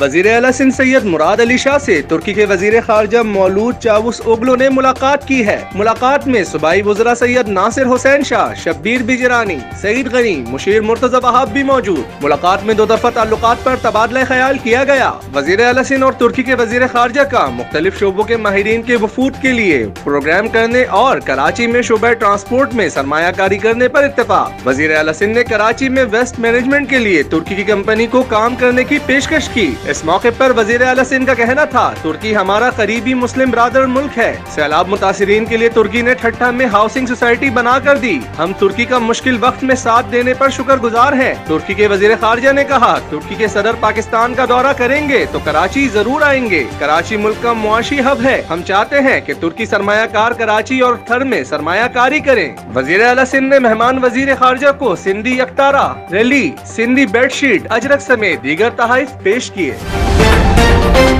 वज़ीर अला सिंध सैयद मुराद अली शाह से तुर्की के वज़ीर खारजा मौलूद चावुस ओगलो ने मुलाकात की है। मुलाकात में सूबाई वजरा सैयद नासिर हुसैन शाह, शब्बीर बिजरानी, सईद गनी, मुशीर मुर्तजा बहाब भी मौजूद। मुलाकात में दो दफ़ा ताल्लुक आरोप तबादला ख्याल किया गया। वज़ीर अला सिंध और तुर्की के वज़ीर खारजा का मुख्तलिफ़ शोबों के माहरीन के वफूद के लिए प्रोग्राम करने और कराची में शोबा ट्रांसपोर्ट में सरमाकारी करने आरोप इतफाक वज़ीर अला सिंध ने कराची में वेस्ट मैनेजमेंट के लिए तुर्की की कंपनी को काम करने की पेशकश की। इस मौके पर वज़ीर अला सिंह का कहना था, तुर्की हमारा करीबी मुस्लिम ब्रादर मुल्क है। सैलाब मुतासरीन के लिए तुर्की ने ठट्ठा में हाउसिंग सोसाइटी बना कर दी। हम तुर्की का मुश्किल वक्त में साथ देने पर शुक्र गुजार है। तुर्की के वज़ीर खारजा ने कहा, तुर्की के सदर पाकिस्तान का दौरा करेंगे तो कराची ज़रूर आएँगे। कराची मुल्क का मुआशी हब है। हम चाहते हैं कि तुर्की सरमाकार कराची और थर में सरमायाकारी करें। वज़ीर अला सिंह ने मेहमान वज़ीर खारजा को सिंधी अख्तारा, रैली, सिंधी बेडशीट, अजरक समेत दीगर तहाइफ पेश किए। Bye.